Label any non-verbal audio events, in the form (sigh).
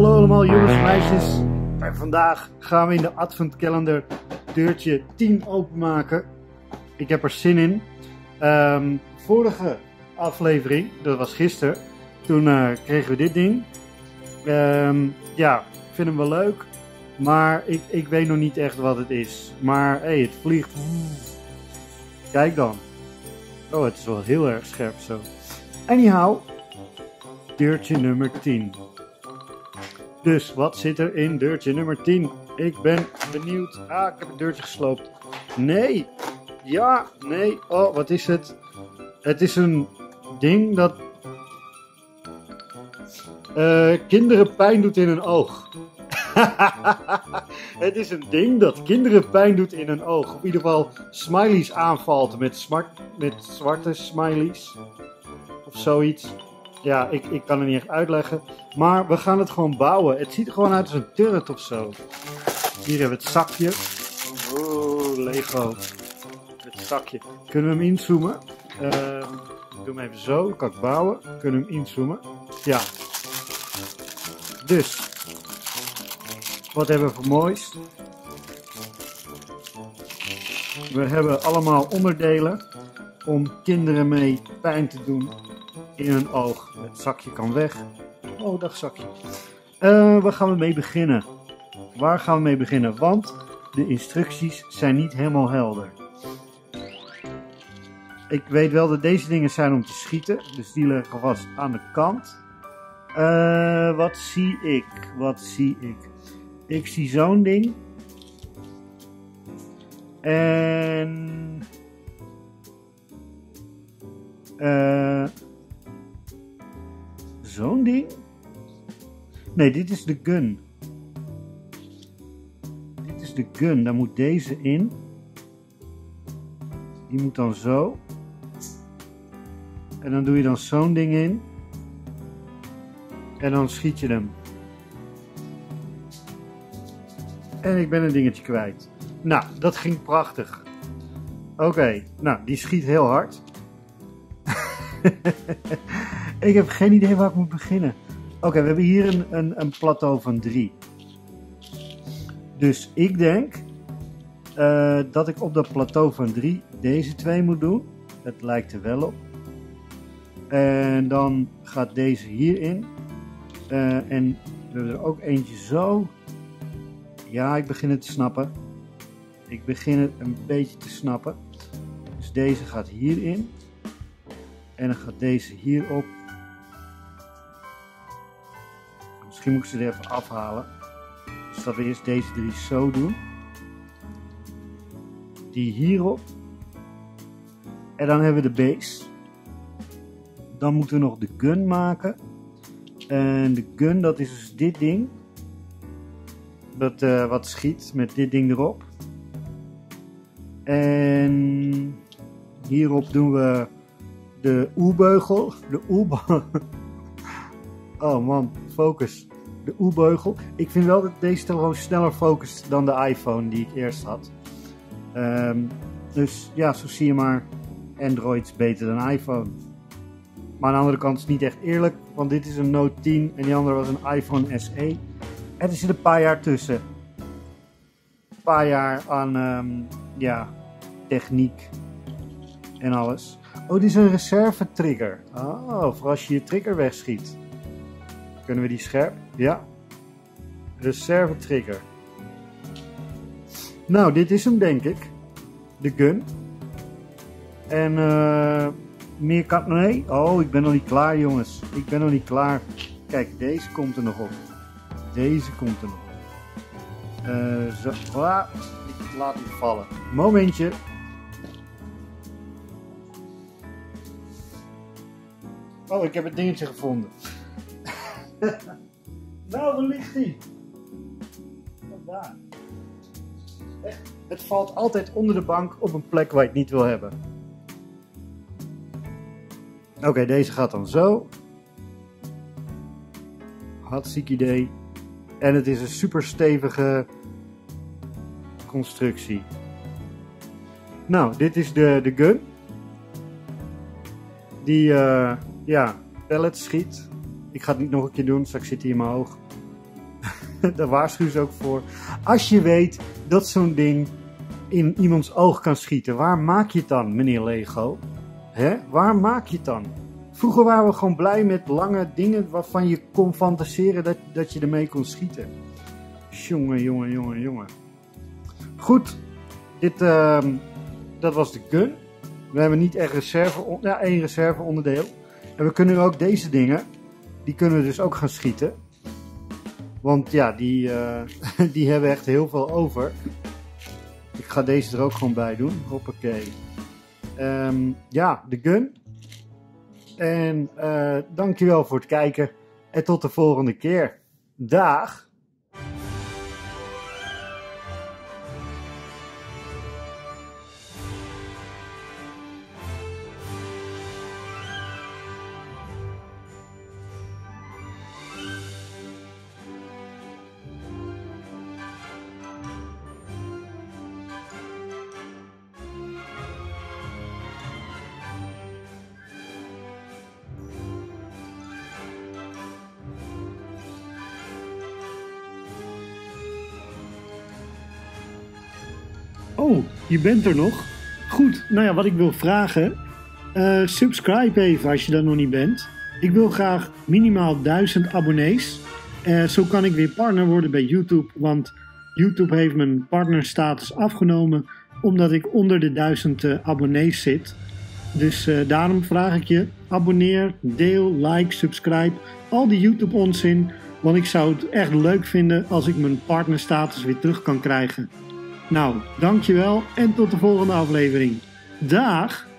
Hallo allemaal jongens en meisjes. En vandaag gaan we in de adventkalender deurtje 10 openmaken. Ik heb er zin in. Ehm, vorige aflevering, dat was gisteren, toen eh, kregen we dit ding. Ehm, ja, ik vind hem wel leuk. Maar ik, ik weet nog niet echt wat het is. Maar hey, het vliegt. Kijk dan. Oh, het is wel heel erg scherp zo. Anyhow, deurtje nummer 10. Dus wat zit er in deurtje nummer 10? Ik ben benieuwd. Ah, ik heb het deurtje gesloopt. Nee. Ja, nee. Oh, wat is het? Het is een ding dat eh, kinderen pijn doet in een oog. (laughs) het is een ding dat kinderen pijn doet in een oog. In ieder geval smileys aanvalt met, met zwarte smileys. Of zoiets. Ja, ik, ik kan het niet echt uitleggen. Maar we gaan het gewoon bouwen. Het ziet er gewoon uit als een turret of zo. Hier hebben we het zakje. Oh, Lego. Het zakje. Kunnen we hem inzoomen? Uh, ik doe hem even zo. Dan kan ik bouwen. Kunnen we hem inzoomen? Ja. Dus. Wat hebben we voor moois? We hebben allemaal onderdelen om kinderen mee pijn te doen in hun oog. Het zakje kan weg. Oh, dag zakje. Uh, waar gaan we mee beginnen? Waar gaan we mee beginnen? Want de instructies zijn niet helemaal helder. Ik weet wel dat deze dingen zijn om te schieten, dus die liggen vast aan de kant. Uh, wat zie ik? Wat zie ik? Ik zie zo'n ding. En. Uh, zo'n ding? Nee, dit is de gun. Dit is de gun. Daar moet deze in. Die moet dan zo. En dan doe je dan zo'n ding in. En dan schiet je hem. En ik ben een dingetje kwijt. Nou, dat ging prachtig. Oké, nou, die schiet heel hard. (laughs) ik heb geen idee waar ik moet beginnen. Oké, we hebben hier een, een, een, plateau van 3. Dus ik denk uh, dat ik op dat plateau van 3 deze twee moet doen. Het lijkt er wel op. En dan gaat deze hierin. Uh, en we hebben er ook eentje zo. Ja, ik begin het te snappen. Ik begin het een beetje te snappen. Dus deze gaat hierin. En dan gaat deze hierop. Misschien moet ik ze er even afhalen. Dus dat we eerst deze drie zo doen. Die hierop. En dan hebben we de base. Dan moeten we nog de gun maken. En de gun, dat is dus dit ding. Dat uh, wat schiet met dit ding erop. En hierop doen we de oerbeugel. De oerbeugel. (laughs) Oh man, focus. De oerbeugel. Ik vind wel dat deze telefoon sneller focust dan de iPhone die ik eerst had. Um, dus ja, zo zie je maar. Android is beter dan iPhone. Maar aan de andere kant is het niet echt eerlijk. Want dit is een Note 10 en die andere was een iPhone SE. Er zit een paar jaar tussen. Een paar jaar aan um, ja, techniek en alles. Oh, dit is een reserve trigger. Oh, voor als je je trigger wegschiet. Kunnen we die scherp? Ja. Reserve trigger. Nou, dit is hem denk ik. De gun. En uh, meer kan... Nee. Oh, ik ben nog niet klaar jongens. Ik ben nog niet klaar. Kijk, deze komt er nog op. Deze komt er nog op. Uh, zo. Ah, ik laat hem vallen. Momentje. Oh, ik heb het dingetje gevonden. (laughs) nou, waar ligt hij? Daar. Het valt altijd onder de bank op een plek waar je het niet wil hebben. Oké, deze gaat dan zo. Hartstikke idee. En het is een super stevige constructie. Nou, dit is de, de gun. Die, uh, ja, pellets schiet. Ik ga het niet nog een keer doen, straks zit hij in mijn oog. (laughs) daar waarschuwen ze ook voor. Als je weet dat zo'n ding in iemands oog kan schieten, waar maak je het dan, meneer Lego? Hè? Waar maak je het dan? Vroeger waren we gewoon blij met lange dingen waarvan je kon fantaseren dat, dat je ermee kon schieten. Jongen, jongen, jongen, jongen. Goed, dit, ehm, dat was de gun. We hebben niet echt reserve, ja, één reserveonderdeel. En we kunnen ook deze dingen, die kunnen we dus ook gaan schieten. Want ja, die, eh, (laughs) die hebben echt heel veel over. Ik ga deze er ook gewoon bij doen. Hoppakee. Um, ja, de gun. En uh, dankjewel voor het kijken. En tot de volgende keer. Dag. Oh, je bent er nog. Goed, nou ja, wat ik wil vragen. Uh, subscribe even als je dat nog niet bent. Ik wil graag minimaal 1000 abonnees. Uh, zo kan ik weer partner worden bij YouTube. Want YouTube heeft mijn partnerstatus afgenomen. Omdat ik onder de 1000 uh, abonnees zit. Dus daarom vraag ik je: abonneer, deel, like, subscribe. Al die YouTube onzin. Want ik zou het echt leuk vinden als ik mijn partnerstatus weer terug kan krijgen. Nou, dankjewel en tot de volgende aflevering. Dag!